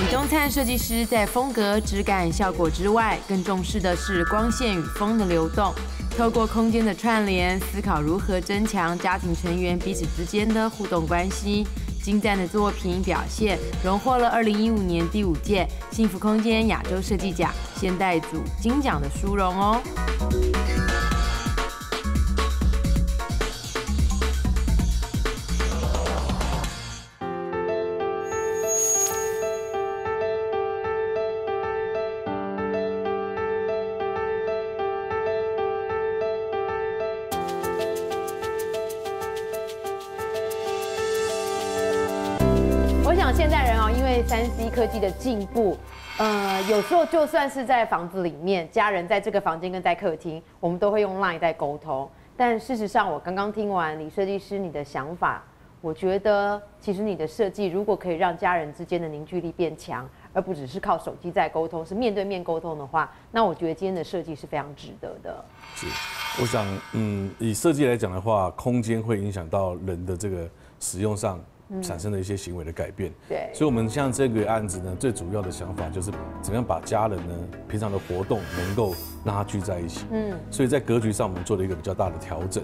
李东灿设计师在风格、质感、效果之外，更重视的是光线与风的流动。透过空间的串联，思考如何增强家庭成员彼此之间的互动关系。精湛的作品表现，荣获了2015年第五届幸福空间亚洲设计奖现代组金奖的殊荣哦。现代人啊，因为三 C 科技的进步，呃，有时候就算是在房子里面，家人在这个房间跟在客厅，我们都会用 LINE 在沟通。但事实上，我刚刚听完李设计师你的想法，我觉得其实你的设计如果可以让家人之间的凝聚力变强，而不只是靠手机在沟通，是面对面沟通的话，那我觉得今天的设计是非常值得的。是，我想，嗯，以设计来讲的话，空间会影响到人的这个使用上产生的一些行为的改变。对，所以，我们像这个案子呢，最主要的想法就是怎么样把家人呢平常的活动能够让他聚在一起。嗯，所以在格局上，我们做了一个比较大的调整。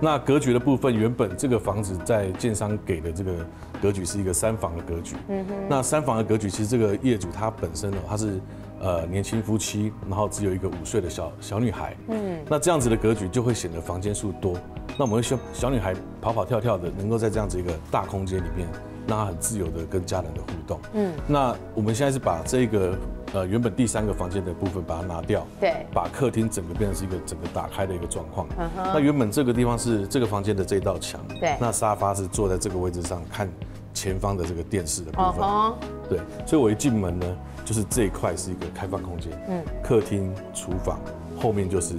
那格局的部分，原本这个房子在建商给的这个格局是一个三房的格局。嗯哼。那三房的格局，其实这个业主他本身呢，他是呃年轻夫妻，然后只有一个五岁的小小女孩。嗯。那这样子的格局就会显得房间数多。那我们会希望小女孩跑跑跳跳的，能够在这样子一个大空间里面，让她很自由的跟家人的互动。嗯。那我们现在是把这个呃原本第三个房间的部分把它拿掉。对。把客厅整个变成是一个整个打开的一个状况。那原本这个地方是这个房间的这道墙。对。那沙发是坐在这个位置上看前方的这个电视的部分。哦。对。所以我一进门呢，就是这一块是一个开放空间。嗯。客厅、厨房，后面就是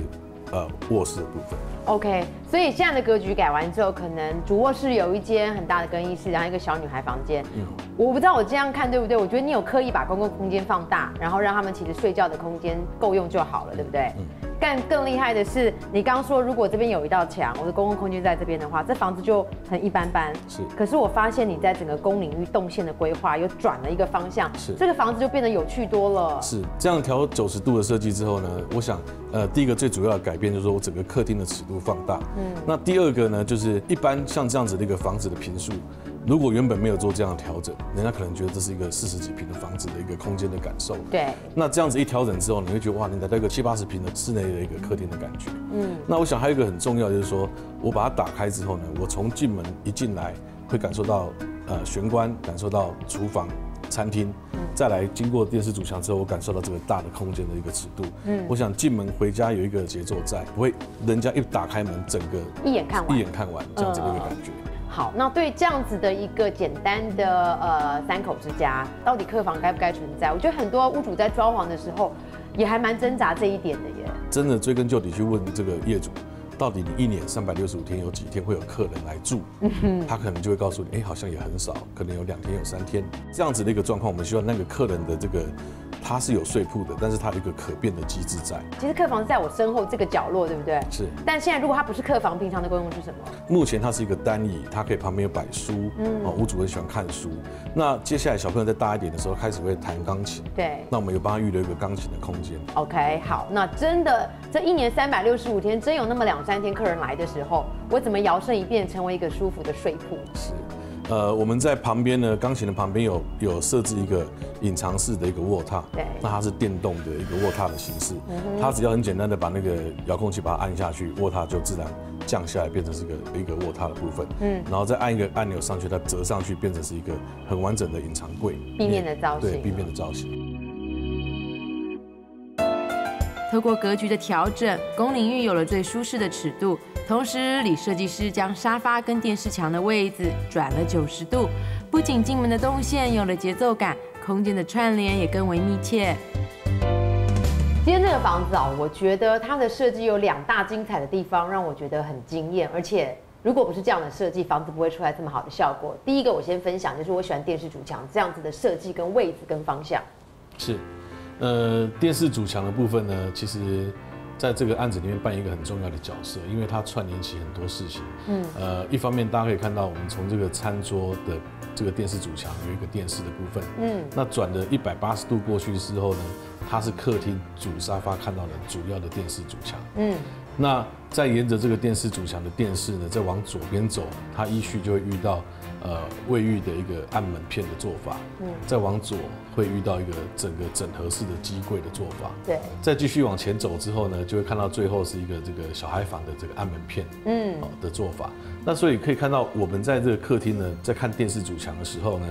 呃卧室的部分。OK，所以现在的格局改完之后，可能主卧室有一间很大的更衣室，然后一个小女孩房间。嗯，我不知道我这样看对不对？我觉得你有刻意把公共空间放大，然后让他们其实睡觉的空间够用就好了，对不对？嗯。但更厉害的是，你刚说如果这边有一道墙，我的公共空间在这边的话，这房子就很一般般。是。可是我发现你在整个公领域动线的规划又转了一个方向，是。这个房子就变得有趣多了。是。这样调九十度的设计之后呢，我想，呃，第一个最主要的改变就是说我整个客厅的尺度放大。嗯。那第二个呢，就是一般像这样子的一个房子的平数，如果原本没有做这样的调整，人家可能觉得这是一个四十几平的房子的一个空间的感受。对。那这样子一调整之后，你会觉得哇，你来到一个七八十平的室内的一个客厅的感觉。嗯。那我想还有一个很重要，就是说我把它打开之后呢，我从进门一进来，会感受到呃玄关，感受到厨房、餐厅，再来经过电视主墙之后，我感受到这个大的空间的一个尺度。嗯。我想进门回家有一个节奏在，不会人家一打开门，整个一眼看完，一眼看完这样子的一个感觉。好，那对这样子的一个简单的呃三口之家，到底客房该不该存在？我觉得很多屋主在装潢的时候，也还蛮挣扎这一点的耶。真的追根究底去问这个业主，到底你一年三百六十五天有几天会有客人来住？他可能就会告诉你，哎，好像也很少，可能有两天有三天这样子的一个状况。我们希望那个客人的这个。它是有睡铺的，但是它有一个可变的机制在。其实客房在我身后这个角落，对不对？是。但现在如果它不是客房，平常的功用是什么？目前它是一个单椅，它可以旁边有摆书。嗯。哦，屋主很喜欢看书。那接下来小朋友再大一点的时候，开始会弹钢琴。对。那我们有帮他预留一个钢琴的空间。OK，好。那真的这一年三百六十五天，真有那么两三天客人来的时候，我怎么摇身一变成为一个舒服的睡铺？是。呃，我们在旁边呢，钢琴的旁边有有设置一个隐藏式的一个卧榻，对，那它是电动的一个卧榻的形式，它只要很简单的把那个遥控器把它按下去，卧榻就自然降下来，变成是一个一个卧榻的部分，嗯，然后再按一个按钮上去，它折上去变成是一个很完整的隐藏柜，壁面的造型，对，壁面的造型。透过格局的调整，公领域有了最舒适的尺度。同时，李设计师将沙发跟电视墙的位置转了九十度，不仅进门的动线有了节奏感，空间的串联也更为密切。今天这个房子啊，我觉得它的设计有两大精彩的地方，让我觉得很惊艳。而且，如果不是这样的设计，房子不会出来这么好的效果。第一个，我先分享就是我喜欢电视主墙这样子的设计跟位置跟方向。是，呃，电视主墙的部分呢，其实。在这个案子里面扮演一个很重要的角色，因为它串联起很多事情。嗯，呃，一方面大家可以看到，我们从这个餐桌的这个电视主墙有一个电视的部分。嗯，那转了一百八十度过去之后呢，它是客厅主沙发看到的主要的电视主墙。嗯。那再沿着这个电视主墙的电视呢，再往左边走，它依序就会遇到，呃，卫浴的一个暗门片的做法。嗯。再往左会遇到一个整个整合式的机柜的做法。对。再继续往前走之后呢，就会看到最后是一个这个小孩房的这个暗门片。嗯。的做法。那所以可以看到，我们在这个客厅呢，在看电视主墙的时候呢。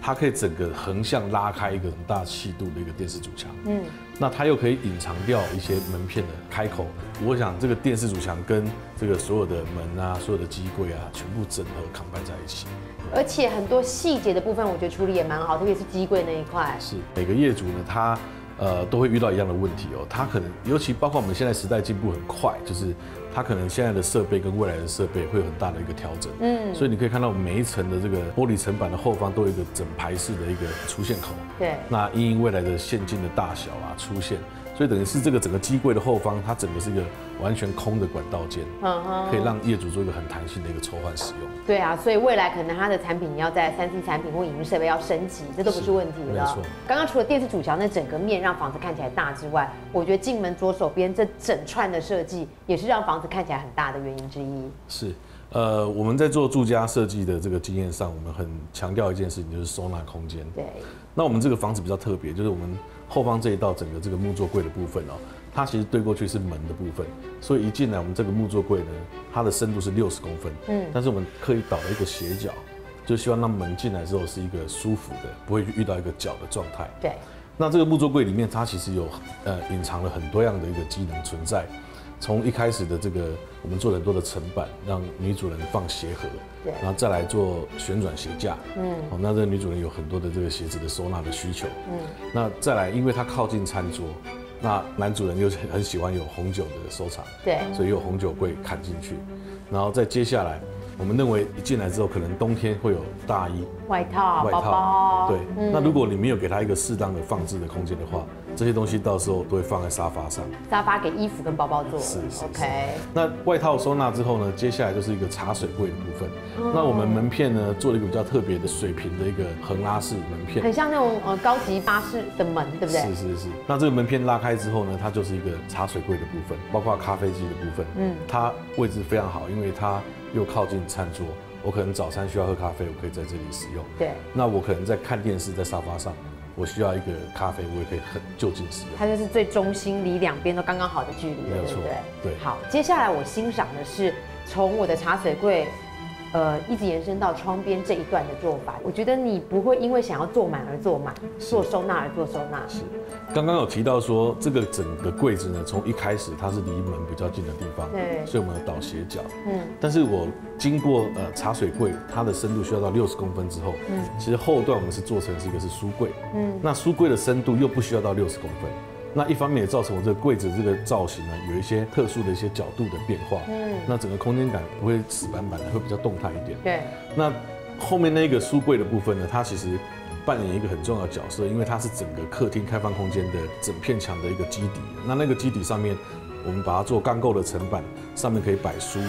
它可以整个横向拉开一个很大气度的一个电视主墙，嗯，那它又可以隐藏掉一些门片的开口。我想这个电视主墙跟这个所有的门啊、所有的机柜啊，全部整合扛摆在一起。而且很多细节的部分，我觉得处理也蛮好，特别是机柜那一块。是每个业主呢，他。呃，都会遇到一样的问题哦。它可能，尤其包括我们现在时代进步很快，就是它可能现在的设备跟未来的设备会有很大的一个调整。嗯，所以你可以看到每一层的这个玻璃层板的后方都有一个整排式的一个出线口。对。那因应未来的线径的大小啊出现。所以等于是这个整个机柜的后方，它整个是一个完全空的管道间，嗯哼可以让业主做一个很弹性的一个抽换使用。对啊，所以未来可能它的产品你要在三 C 产品或影音设备要升级，这都不是问题了。没错。刚刚除了电视主墙那整个面让房子看起来大之外，我觉得进门左手边这整串的设计也是让房子看起来很大的原因之一。是，呃，我们在做住家设计的这个经验上，我们很强调一件事情，就是收纳空间。对。那我们这个房子比较特别，就是我们。后方这一道整个这个木作柜的部分哦，它其实对过去是门的部分，所以一进来我们这个木作柜呢，它的深度是六十公分，嗯，但是我们刻意倒了一个斜角，就希望让门进来之后是一个舒服的，不会遇到一个角的状态。对，那这个木作柜里面它其实有呃隐藏了很多样的一个机能存在。从一开始的这个，我们做了很多的层板，让女主人放鞋盒，对，然后再来做旋转鞋架，嗯，好，那这个女主人有很多的这个鞋子的收纳的需求，嗯，那再来，因为它靠近餐桌，那男主人又很喜欢有红酒的收藏，对，所以有红酒柜砍进去，然后再接下来。我们认为一进来之后，可能冬天会有大衣、外套、包包。对，那如果你没有给他一个适当的放置的空间的话，这些东西到时候都会放在沙发上。沙发给衣服跟包包做。是是。OK。那外套收纳之后呢，接下来就是一个茶水柜的部分。那我们门片呢，做了一个比较特别的水平的一个横拉式门片，很像那种呃高级巴士的门，对不对？是是是。那这个门片拉开之后呢，它就是一个茶水柜的部分，包括咖啡机的部分。嗯。它位置非常好，因为它又靠近餐桌。我可能早餐需要喝咖啡，我可以在这里使用。对，那我可能在看电视，在沙发上，我需要一个咖啡，我也可以很就近使用。它就是最中心，离两边都刚刚好的距离，没有错。对，好，接下来我欣赏的是从我的茶水柜。呃，一直延伸到窗边这一段的做法，我觉得你不会因为想要做满而做满，做收纳而做收纳。是，刚刚有提到说这个整个柜子呢，从一开始它是离门比较近的地方，对，所以我们有倒斜角。嗯，但是我经过呃茶水柜，它的深度需要到六十公分之后，嗯，其实后段我们是做成是一个是书柜，嗯，那书柜的深度又不需要到六十公分。那一方面也造成我这个柜子这个造型呢，有一些特殊的一些角度的变化。嗯，那整个空间感不会死板板的，会比较动态一点。对。那后面那个书柜的部分呢，它其实扮演一个很重要的角色，因为它是整个客厅开放空间的整片墙的一个基底。那那个基底上面，我们把它做钢构的层板，上面可以摆书、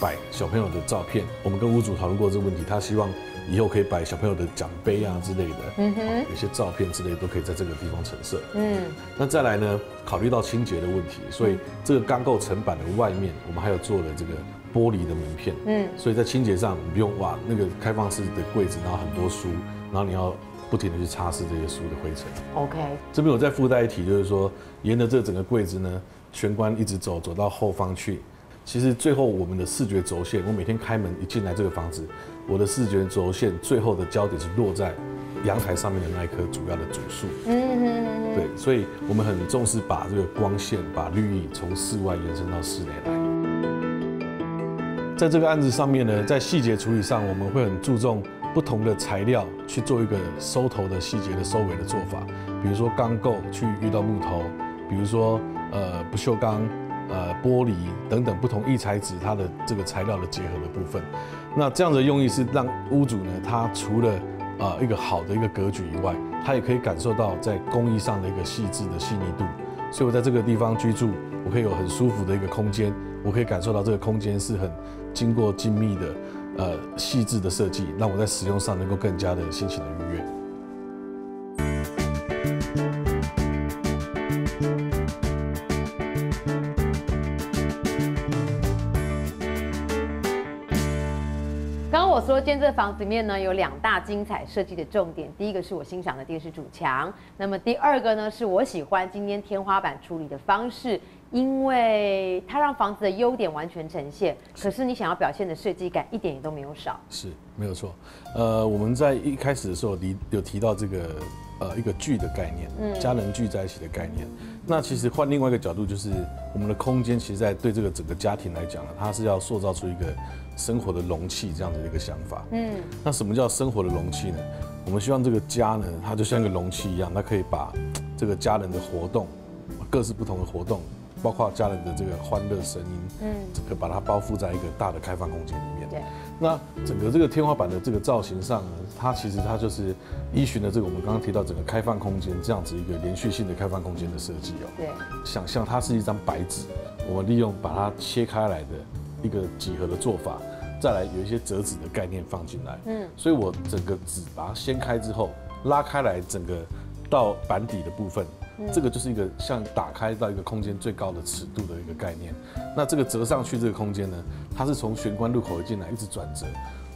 摆小朋友的照片。我们跟屋主讨论过这个问题，他希望。以后可以摆小朋友的奖杯啊之类的，嗯哼，有些照片之类都可以在这个地方陈设。嗯，那再来呢，考虑到清洁的问题，所以这个钢构层板的外面，我们还有做了这个玻璃的门片。嗯，所以在清洁上你不用哇那个开放式的柜子，然后很多书，然后你要不停的去擦拭这些书的灰尘。OK，这边我再附带一提，就是说沿着这整个柜子呢，玄关一直走走到后方去。其实最后我们的视觉轴线，我每天开门一进来这个房子，我的视觉轴线最后的焦点是落在阳台上面的那一棵主要的主树。嗯哼。对，所以我们很重视把这个光线、把绿意从室外延伸到室内来。在这个案子上面呢，在细节处理上，我们会很注重不同的材料去做一个收头的细节的收尾的做法，比如说钢构去遇到木头，比如说呃不锈钢。呃，玻璃等等不同异材质，它的这个材料的结合的部分，那这样的用意是让屋主呢，他除了啊一个好的一个格局以外，他也可以感受到在工艺上的一个细致的细腻度。所以我在这个地方居住，我可以有很舒服的一个空间，我可以感受到这个空间是很经过精密的、呃细致的设计，让我在使用上能够更加的心情的愉悦。房子里面呢有两大精彩设计的重点，第一个是我欣赏的电视主墙，那么第二个呢是我喜欢今天天花板处理的方式，因为它让房子的优点完全呈现，可是你想要表现的设计感一点也都没有少。是，没有错。呃，我们在一开始的时候你有提到这个呃一个聚的概念，嗯，家人聚在一起的概念。那其实换另外一个角度，就是我们的空间，其实在对这个整个家庭来讲呢，它是要塑造出一个。生活的容器这样子的一个想法，嗯，那什么叫生活的容器呢？我们希望这个家呢，它就像一个容器一样，它可以把这个家人的活动，各式不同的活动，包括家人的这个欢乐声音，嗯，这个把它包覆在一个大的开放空间里面。对。那整个这个天花板的这个造型上呢，它其实它就是依循了这个我们刚刚提到整个开放空间这样子一个连续性的开放空间的设计哦。对。想象它是一张白纸，我们利用把它切开来的。一个几何的做法，再来有一些折纸的概念放进来，嗯，所以我整个纸把它掀开之后，拉开来整个到板底的部分，这个就是一个像打开到一个空间最高的尺度的一个概念。那这个折上去这个空间呢，它是从玄关入口进来，一直转折，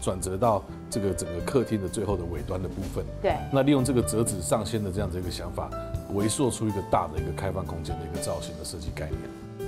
转折到这个整个客厅的最后的尾端的部分。对。那利用这个折纸上掀的这样子一个想法，围塑出一个大的一个开放空间的一个造型的设计概念。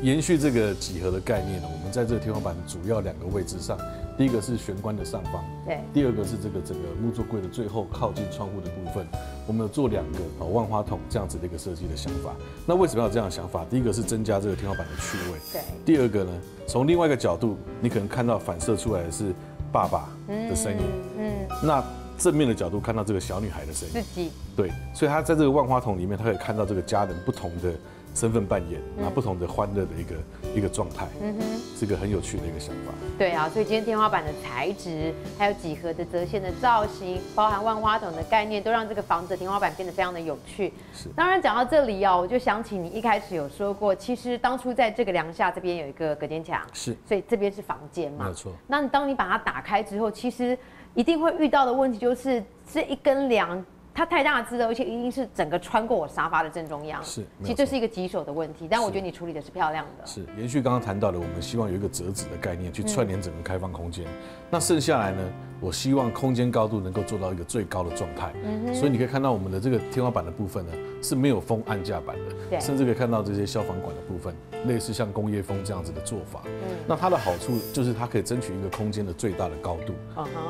延续这个几何的概念呢，我们在这个天花板主要两个位置上，第一个是玄关的上方，对，第二个是这个整个木作柜的最后靠近窗户的部分，我们有做两个哦万花筒这样子的一个设计的想法。那为什么要这样的想法？第一个是增加这个天花板的趣味，对。第二个呢，从另外一个角度，你可能看到反射出来的是爸爸的身影，嗯，那正面的角度看到这个小女孩的身影，自己，对，所以她在这个万花筒里面，她可以看到这个家人不同的。身份扮演，那不同的欢乐的一个一个状态，嗯哼，是个很有趣的一个想法。对啊，所以今天天花板的材质，还有几何的折线的造型，包含万花筒的概念，都让这个房子的天花板变得非常的有趣。是，当然讲到这里哦，我就想起你一开始有说过，其实当初在这个梁下这边有一个隔间墙，是，所以这边是房间嘛，没有错。那你当你把它打开之后，其实一定会遇到的问题就是这一根梁。它太大只了，而且一定是整个穿过我沙发的正中央。是，其实这是一个棘手的问题，但我觉得你处理的是漂亮的。是，延续刚刚谈到的，我们希望有一个折纸的概念去串联整个开放空间。那剩下来呢？我希望空间高度能够做到一个最高的状态，所以你可以看到我们的这个天花板的部分呢是没有封按架板的，甚至可以看到这些消防管的部分，类似像工业风这样子的做法。嗯。那它的好处就是它可以争取一个空间的最大的高度。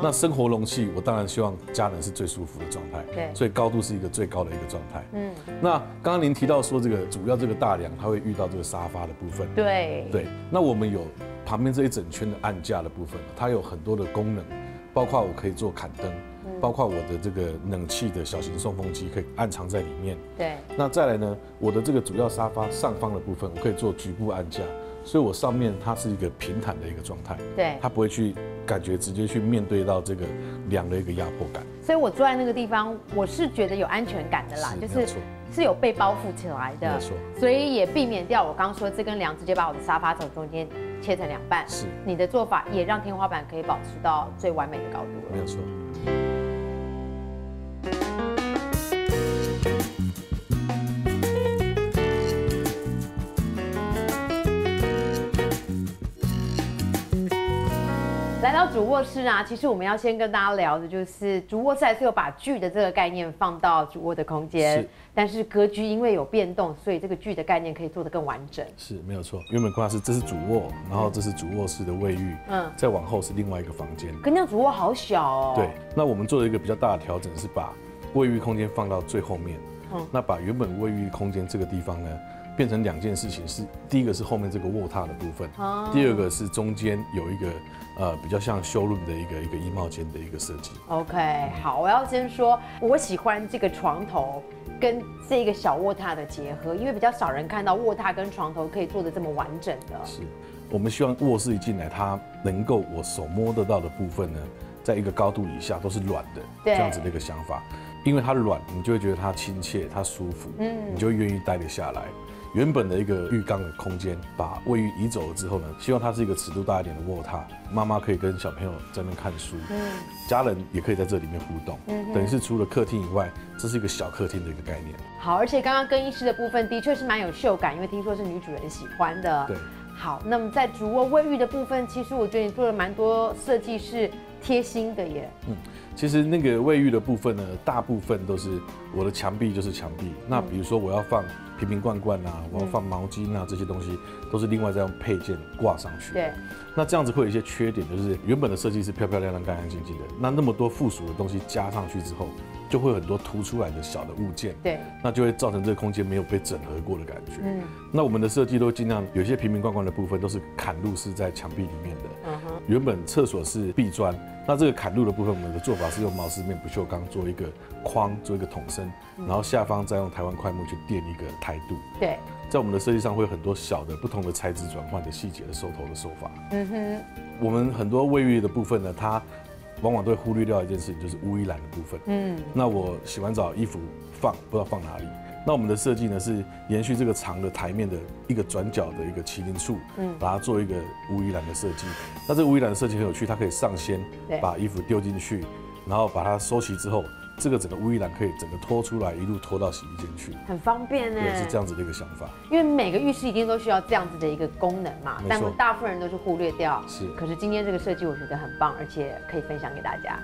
那生活容器，我当然希望家人是最舒服的状态，对，所以高度是一个最高的一个状态。嗯，那刚刚您提到说这个主要这个大梁它会遇到这个沙发的部分，对，对，那我们有旁边这一整圈的暗架的部分，它有很多的功能。包括我可以做砍灯，包括我的这个冷气的小型送风机可以暗藏在里面。对。那再来呢，我的这个主要沙发上方的部分，我可以做局部暗架，所以我上面它是一个平坦的一个状态。对。它不会去感觉直接去面对到这个梁的一个压迫感。所以我坐在那个地方，我是觉得有安全感的啦，就是是有被包覆起来的。所以也避免掉我刚刚说这根梁直接把我的沙发从中间。切成两半，是你的做法也让天花板可以保持到最完美的高度了。没有错。主卧室啊，其实我们要先跟大家聊的就是主卧室还是有把剧的这个概念放到主卧的空间。但是格局因为有变动，所以这个剧的概念可以做得更完整。是没有错，原本规划是这是主卧，然后这是主卧室的卫浴，嗯，再往后是另外一个房间。可那主卧好小哦。对，那我们做了一个比较大的调整，是把卫浴空间放到最后面。嗯，那把原本卫浴空间这个地方呢，变成两件事情，是第一个是后面这个卧榻的部分，第二个是中间有一个。呃，比较像修润的一个一个衣帽间的一个设计。OK，好，我要先说，我喜欢这个床头跟这个小卧榻的结合，因为比较少人看到卧榻跟床头可以做的这么完整的。是，我们希望卧室一进来，它能够我手摸得到的部分呢，在一个高度以下都是软的，这样子的一个想法，因为它软，你就会觉得它亲切，它舒服，嗯，你就愿意待得下来。原本的一个浴缸的空间，把卫浴移走了之后呢，希望它是一个尺度大一点的卧榻，妈妈可以跟小朋友在那边看书，嗯，家人也可以在这里面互动，嗯，等于是除了客厅以外，这是一个小客厅的一个概念。好，而且刚刚更衣室的部分的确是蛮有秀感，因为听说是女主人喜欢的。对。好，那么在主卧卫浴的部分，其实我觉得你做了蛮多设计是贴心的耶。嗯。其实那个卫浴的部分呢，大部分都是我的墙壁就是墙壁。那比如说我要放瓶瓶罐罐啊，我要放毛巾啊，这些东西都是另外再用配件挂上去。对。那这样子会有一些缺点，就是原本的设计是漂漂亮亮、干干净净的，那那么多附属的东西加上去之后，就会有很多凸出来的小的物件。对。那就会造成这个空间没有被整合过的感觉。嗯。那我们的设计都尽量有些瓶瓶罐罐的部分都是砍入是在墙壁里面的。嗯哼。原本厕所是壁砖。那这个砍路的部分，我们的做法是用毛丝面不锈钢做一个框，做一个桶身，然后下方再用台湾快木去垫一个台度。对，在我们的设计上会有很多小的不同的材质转换的细节的收头的手法。嗯哼，我们很多卫浴的部分呢，它往往都会忽略掉一件事情，就是污衣篮的部分。嗯，那我洗完澡衣服放不知道放哪里。那我们的设计呢是延续这个长的台面的一个转角的一个麒麟处，嗯，把它做一个无衣篮的设计。那这个无衣篮的设计很有趣，它可以上掀，把衣服丢进去，然后把它收齐之后，这个整个乌衣篮可以整个拖出来，一路拖到洗衣间去，很方便呢。对，是这样子的一个想法。因为每个浴室一定都需要这样子的一个功能嘛，但大部分人都是忽略掉。是。可是今天这个设计我觉得很棒，而且可以分享给大家。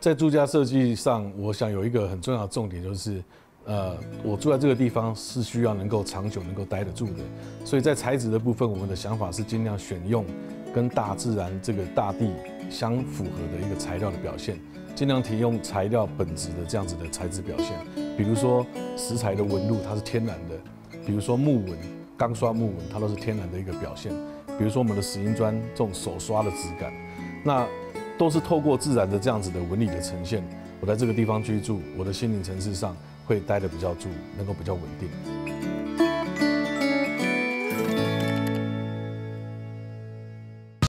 在住家设计上，我想有一个很重要的重点就是，呃，我住在这个地方是需要能够长久能够待得住的，所以在材质的部分，我们的想法是尽量选用跟大自然这个大地相符合的一个材料的表现，尽量提用材料本质的这样子的材质表现，比如说石材的纹路它是天然的，比如说木纹钢刷木纹它都是天然的一个表现，比如说我们的石英砖这种手刷的质感，那。都是透过自然的这样子的纹理的呈现，我在这个地方居住，我的心灵层次上会待得比较住，能够比较稳定。